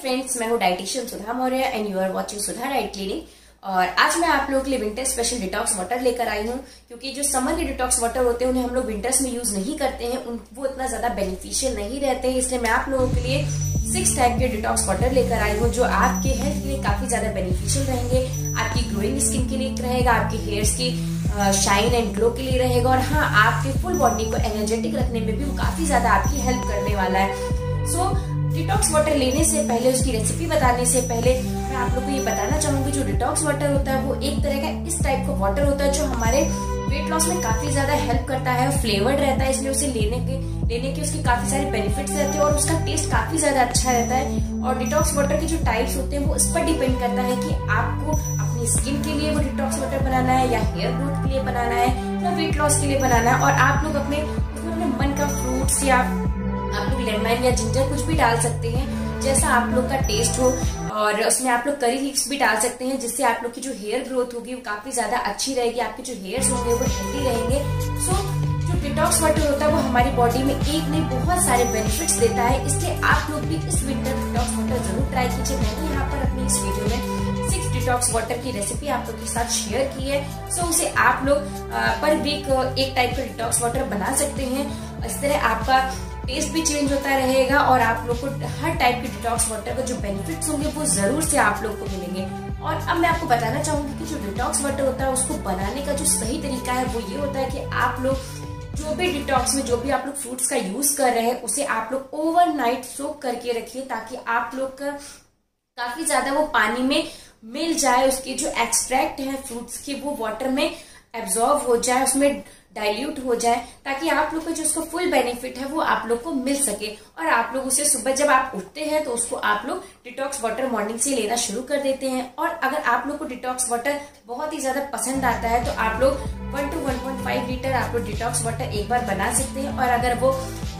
Friends मैं हूँ dietitian Sudha Maurya and you are watching Sudha diet clinic और आज मैं आप लोगों के लिए विंटर स्पेशल डिटॉक्स वाटर लेकर आई हूँ क्योंकि जो समर के डिटॉक्स वाटर होते हैं उन्हें हम लोग विंटर्स में यूज़ नहीं करते हैं उन वो इतना ज़्यादा बेनिफिशियल नहीं रहते हैं इसलिए मैं आप लोगों के लिए सिक्स टाइप के डिटॉक्स वाटर लेकर आई हूँ जो आपके हेल्थ के लिए काफ़ी ज़्यादा बेनिफिशियल रहेंगे आपकी ग्लोइंग स्किन के लिए रहेगा आपके हेयर्स की शाइन एंड ग्लो के लिए रहेगा और हाँ आपके फुल बॉडी को एनर्जेटिक रखने में भी वो काफ़ी ज़्यादा आपकी हेल्प करने वाला है। सो so, डिटॉक्स वाटर लेने से पहले, उसकी रेसिपी बताने से पहले, मैं आप लोग को ये बताना चाहूँगी, जो डिटॉक्स वाटर होता है, वो एक तरह का इस टाइप का वाटर होता है, जो हमारे वेट लॉस में काफ़ी ज़्यादा हेल्प करता है फ्लेवर्ड रहता है, इसलिए उसे लेने के लेने के उसके काफ़ी सारे बेनिफिट्स रहते हैं और उसका टेस्ट काफ़ी ज़्यादा अच्छा रहता है। और डिटॉक्स वाटर के जो टाइप्स होते हैं, वो इस पर डिपेंड करता है कि आपको अपनी स्किन के लिए वो डिटॉक्स वाटर बनाना है, या हेयर ग्रोथ के लिए बनाना है, या वेट लॉस के लिए बनाना है। और आप लोग अपने अपने मन का फ्रूट्स या आप लोग लेमन या जिंजर कुछ भी डाल सकते हैं, जैसा आप लोग का टेस्ट हो, और उसमें आप लोग करी लीव्स भी डाल सकते हैं, जिससे आप लोग की जो हेयर ग्रोथ होगी वो काफ़ी ज़्यादा अच्छी रहेगी, आपके जो हेयर्स होंगे वो हेल्दी रहेंगे। सो जो डिटॉक्स वाटर होता है वो हमारी बॉडी में एक नहीं, बहुत सारे बेनिफिट्स देता है, इसलिए आप लोग भी इस विंटर डिटॉक्स वाटर ज़रूर ट्राई कीजिए। मैंने यहाँ पर अपनी इस वीडियो में सिक्स डिटॉक्स वाटर की रेसिपी आप लोग के साथ शेयर की है। सो उसे आप लोग पर वीक एक टाइप का डिटॉक्स वाटर बना सकते हैं। इस तरह आपका टेस्ट भी चेंज होता रहेगा और आप लोग को हर टाइप के डिटॉक्स वाटर का जो बेनिफिट्स होंगे, वो ज़रूर से आप लोग को मिलेंगे। और अब मैं आपको बताना चाहूँगी कि जो डिटॉक्स वाटर होता है, उसको बनाने का जो सही तरीका है, वो ये होता है कि आप लोग जो भी डिटॉक्स में, जो भी आप लोग फ्रूट्स का यूज़ कर रहे हैं, उसे आप लोग ओवरनाइट सोक करके रखिए ताकि आप लोग का काफ़ी ज़्यादा वो पानी में मिल जाए, उसके जो एक्सट्रैक्ट है फ्रूट्स के, वो वाटर में एब्जॉर्व हो जाए, उसमें डाइल्यूट हो जाए ताकि आप लोग का जो उसका फुल बेनिफिट है वो आप लोग को मिल सके और आप लोग उसे सुबह जब आप उठते हैं तो उसको आप लोग डिटॉक्स वाटर मॉर्निंग से लेना शुरू कर देते हैं और अगर आप लोग को डिटॉक्स वाटर बहुत ही ज़्यादा पसंद आता है तो आप लोग one two one point five litre आप लोग डिटॉक्स वाटर एक बार बना सकते हैं और अगर वो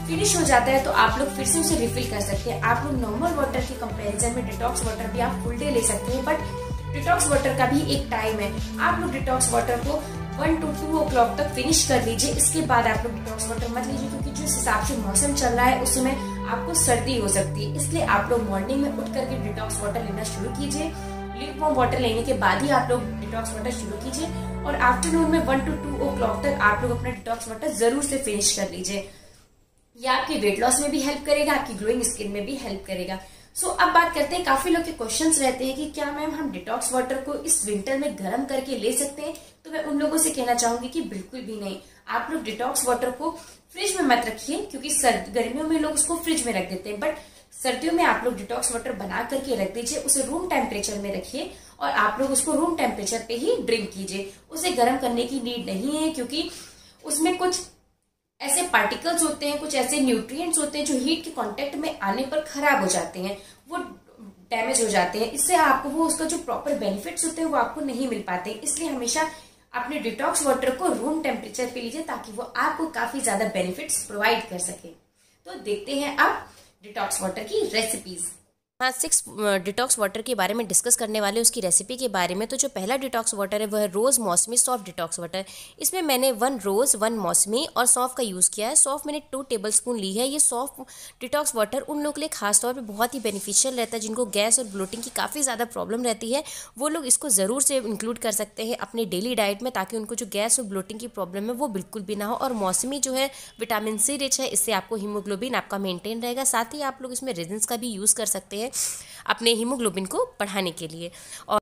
फिनिश हो जाता है तो आप लोग फिर से उसे रिफिल कर सकते हैं आप लोग नॉर्मल वाटर के कंपेरिजन में डिटॉक्स वाटर भी आप फुल डे ले सकते हैं बट डिटॉक्स वाटर का भी एक टाइम है आप लोग डिटॉक्स वाटर को one to two o'clock तक फिनिश कर लीजिए। इसके बाद आप लोग डिटॉक्स वाटर मत लीजिए, क्योंकि जिस हिसाब से मौसम चल रहा है उसमें आपको सर्दी हो सकती है। इसलिए आप लोग मॉर्निंग में उठ करके डिटॉक्स वाटर लेना शुरू कीजिए। लीक वॉम वाटर लेने के बाद ही आप लोग डिटॉक्स वाटर शुरू कीजिए। और आफ्टरनून में one to two o'clock तक आप लोग अपना डिटॉक्स वाटर ज़रूर से फिनिश कर लीजिए। यह आपके वेट लॉस में भी हेल्प करेगा, आपकी ग्लोइंग स्किन में भी हेल्प करेगा। सो so, अब बात करते हैं काफ़ी लोग के क्वेश्चंस रहते हैं कि क्या मैम हम डिटॉक्स वाटर को इस विंटर में गर्म करके ले सकते हैं? तो मैं उन लोगों से कहना चाहूँगी कि बिल्कुल भी नहीं। आप लोग डिटॉक्स वाटर को फ्रिज में मत रखिए क्योंकि सर्द गर्मियों में लोग उसको फ्रिज में रख देते हैं। बट सर्दियों में आप लोग डिटॉक्स वाटर बना करके रख दीजिए उसे रूम टेम्परेचर में रखिए और आप लोग उसको रूम टेम्परेचर पे ही ड्रिंक कीजिए। उसे गर्म करने की नीड नहीं है क्योंकि उसमें कुछ पार्टिकल्स होते हैं, कुछ ऐसे न्यूट्रिएंट्स होते हैं जो हीट के कांटेक्ट में आने पर खराब हो जाते हैं, वो डैमेज हो जाते हैं। इससे आपको वो, उसका जो प्रॉपर बेनिफिट्स होते हैं, वो आपको नहीं मिल पाते। इसलिए हमेशा अपने डिटॉक्स वाटर को रूम टेम्परेचर पे लीजिए ताकि वो आपको काफ़ी ज़्यादा बेनिफिट्स प्रोवाइड कर सके। तो देखते हैं आप डिटॉक्स वाटर की रेसिपीज़ हाँ सिक्स डिटॉक्स वाटर के बारे में डिस्कस करने वाले उसकी रेसिपी के बारे में। तो जो पहला डिटॉक्स वाटर है, वह है रोज़ मौसमी सॉफ्ट डिटॉक्स वाटर इसमें मैंने वन रोज़ वन मौसमी और सौफ का यूज़ किया है। सौफ मैंने टू टेबल स्पून ली है। ये सॉफ्ट डिटॉक्स वाटर उन लोगों के लिए खासतौर पर बहुत ही बेनिफिशियल रहता है, जिनको गैस और ब्लोटिंग की काफ़ी ज़्यादा प्रॉब्लम रहती है। वो लोग इसको ज़रूर से इंक्लूड कर सकते हैं अपने डेली डाइट में, ताकि उनको जो गैस और ब्लोटिंग की प्रॉब्लम है, वो बिल्कुल भी ना हो। और मौसमी जो है विटामिन सी रिच है, इससे आपको हीमोग्लोबिन आपका मेनटेन रहेगा। साथ ही आप लोग इसमें रेजेंस का भी यूज़ कर सकते हैं। अपने हीमोग्लोबिन को बढ़ाने के लिए। और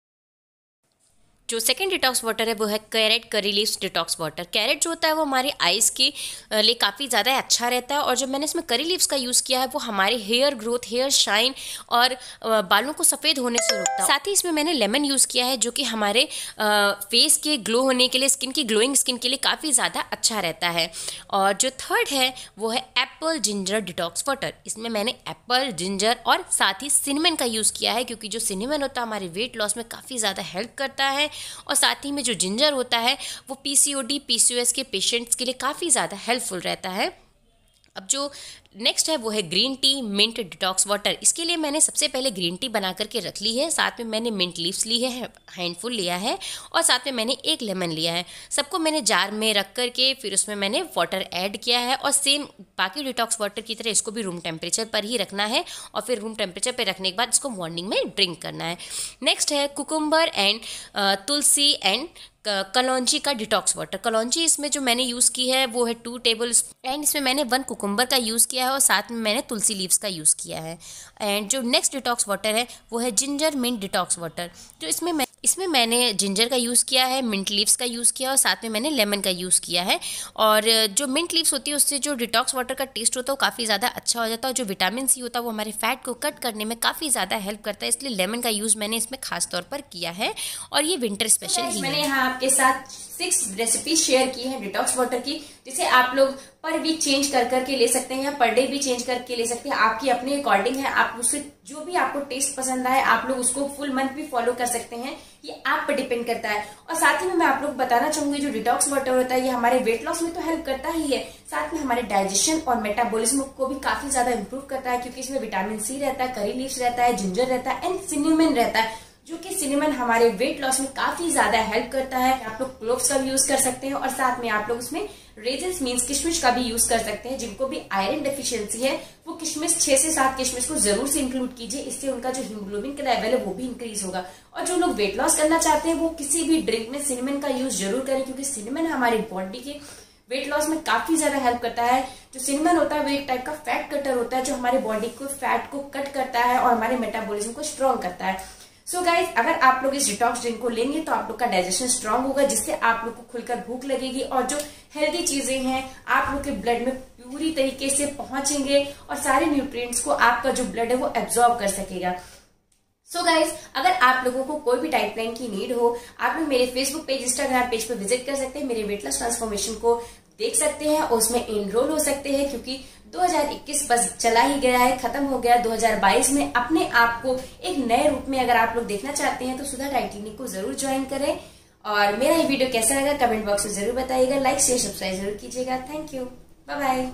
जो सेकेंड डिटॉक्स वाटर है, वो है carat curry leaves detox water carat जो होता है, वो हमारे आइज़ के लिए काफ़ी ज़्यादा अच्छा रहता है और जब मैंने इसमें करी लीव्स का यूज़ किया है, वो हमारे हेयर ग्रोथ हेयर शाइन और बालों को सफ़ेद होने से रोकता है। साथ ही इसमें मैंने लेमन यूज़ किया है, जो कि हमारे फेस के ग्लो होने के लिए स्किन की ग्लोइंग स्किन के लिए काफ़ी ज़्यादा अच्छा रहता है। और जो थर्ड है, वो है एप्पल जिंजर डिटॉक्स वाटर इसमें मैंने एप्पल जिंजर और साथ ही सिनेमन का यूज़ किया है, क्योंकि जो सिनेमन होता है, हमारे वेट लॉस में काफ़ी ज़्यादा हेल्प करता है। और साथ ही में जो जिंजर होता है, वो पीसीओडी पीसीओएस के पेशेंट्स के लिए काफ़ी ज़्यादा हेल्पफुल रहता है। अब जो नेक्स्ट है, वो है green tea mint detox water इसके लिए मैंने सबसे पहले ग्रीन टी बना करके रख ली है। साथ में मैंने मिंट लीव्स ली है हैंडफुल लिया है और साथ में मैंने एक लेमन लिया है। सबको मैंने जार में रख करके फिर उसमें मैंने वाटर ऐड किया है और सेम बाकी डिटॉक्स वाटर की तरह इसको भी रूम टेम्परेचर पर ही रखना है और फिर रूम टेम्परेचर पर रखने के बाद इसको मॉर्निंग में ड्रिंक करना है। नेक्स्ट है cucumber and tulsi and kalonji का डिटॉक्स वाटर कलौजी इसमें जो मैंने यूज़ की है, वो है टू टेबल एंड इसमें मैंने वन कुकुम्बर का यूज़ किया है और साथ में मैंने तुलसी लीव्स का यूज़ किया है। एंड जो नेक्स्ट डिटॉक्स वाटर है वो है जिंजर मिंट डिटॉक्स वाटर जो इसमें मैं इसमें मैंने जिंजर का यूज़ किया है मिंट लीव्स का यूज़ किया और साथ में मैंने लेमन का यूज़ किया है। और जो मिंट लीव्स होती है उससे जो डिटॉक्स वाटर का टेस्ट होता है वो काफ़ी ज़्यादा अच्छा हो जाता है। और जो विटामिन सी होता है वो हमारे फैट को कट करने में काफ़ी ज़्यादा हेल्प करता है। इसलिए लेमन का यूज़ मैंने इसमें खास तौर पर किया है। और ये विंटर स्पेशल मैंने यहाँ आपके साथ सिक्स रेसिपी शेयर की है डिटॉक्स वाटर की, जिसे आप लोग पर वीक चेंज कर करके ले सकते हैं या पर डे भी चेंज करके ले सकते हैं। आपकी अपने अकॉर्डिंग है, आप उससे जो भी आपको टेस्ट पसंद आए, आप लोग उसको फुल मंथ भी फॉलो कर सकते हैं। ये आप पर डिपेंड करता है। और साथ ही में मैं आप लोग बताना चाहूँगी, जो डिटॉक्स वाटर होता है, ये हमारे वेट लॉस में तो हेल्प करता ही है। साथ में हमारे डाइजेशन और मेटाबोलिज्म को भी काफ़ी ज़्यादा इंप्रूव करता है, क्योंकि इसमें विटामिन सी रहता है करी लीव्स रहता है जिंजर रहता है एंड सिनेमन रहता है। जो कि सिनेमन हमारे वेट लॉस में काफ़ी ज़्यादा हेल्प करता है। आप लोग क्लोव्स का भी यूज़ कर सकते हैं और साथ में आप लोग उसमें रेजन्स मीन्स किशमिश का भी यूज़ कर सकते हैं, जिनको भी आयरन डेफिशिएंसी है, वो किशमिश, छह से सात किशमिश को ज़रूर से इंक्लूड कीजिए, इससे उनका जो हीमोग्लोबिन का लेवल है वो भी इंक्रीज होगा। और जो लोग वेट लॉस करना चाहते हैं, वो किसी भी ड्रिंक में सिनेमन का यूज़ ज़रूर करें, क्योंकि सिनेमन हमारी बॉडी के वेट लॉस में काफ़ी ज़्यादा हेल्प करता है। जो सिनेमन होता है, वो एक टाइप का फैट कटर होता है, जो हमारे बॉडी को फैट को कट करता है और हमारे मेटाबॉलिज्म को स्ट्रॉन्ग करता है। सो so गाइज़ अगर आप लोग इस डिटॉक्स ड्रिंक को लेंगे तो आप लोग का डाइजेशन स्ट्रांग होगा, जिससे आप लोग को खुलकर भूख लगेगी और जो हेल्दी चीज़ें हैं, आप लोग के ब्लड में पूरी तरीके से पहुँचेंगे और सारे न्यूट्रिएंट्स को आपका जो ब्लड है वो एब्जॉर्ब कर सकेगा। सो so गाइज़ अगर आप लोगों को कोई भी टाइप लाइन की नीड हो, आप लोग मेरे फेसबुक पेज इंस्टाग्राम पेज पर विज़िट कर सकते हैं। मेरे वेटलेस ट्रांसफॉर्मेशन को देख सकते हैं और उसमें इनरोल हो सकते हैं क्योंकि 2021 बस चला ही गया है, खत्म हो गया। 2022 में अपने आप को एक नए रूप में अगर आप लोग देखना चाहते हैं तो सुधा डाइट क्लिनिक को ज़रूर ज्वाइन करें। और मेरा ये वीडियो कैसा लगा कमेंट बॉक्स में ज़रूर बताइएगा। लाइक शेयर सब्सक्राइब ज़रूर कीजिएगा। Thank you bye bye